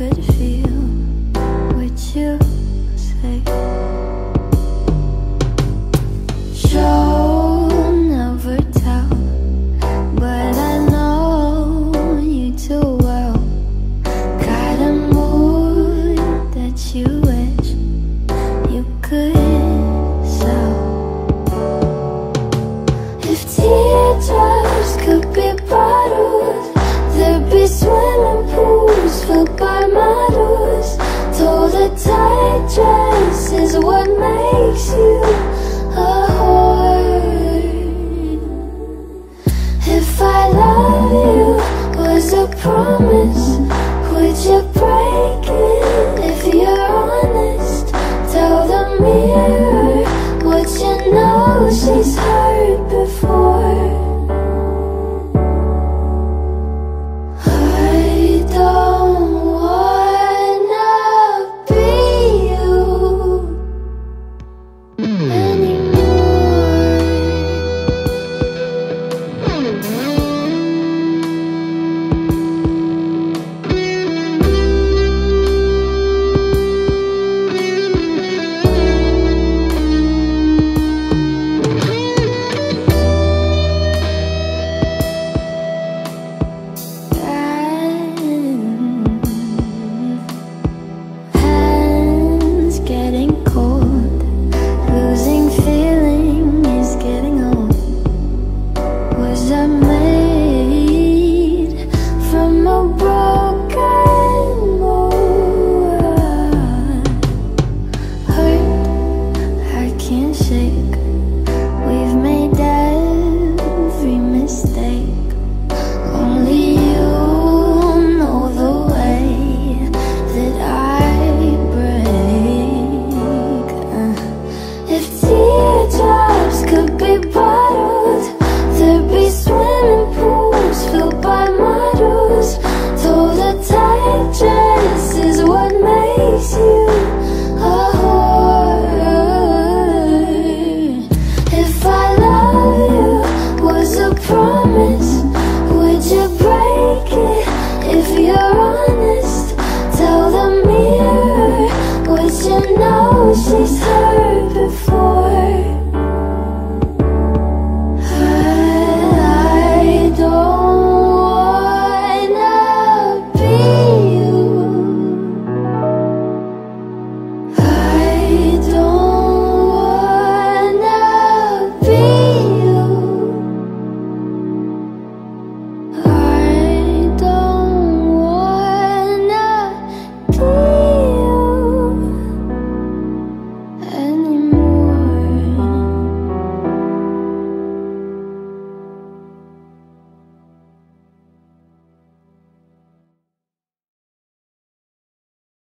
could feel what you say. Show, never tell But I know you too well. Got a mood that you wish you could sell. If teardrops could be bottles There'd be swimming pools shoes filled by my nose Told a tight dress is what makes you teardrops could be bottled,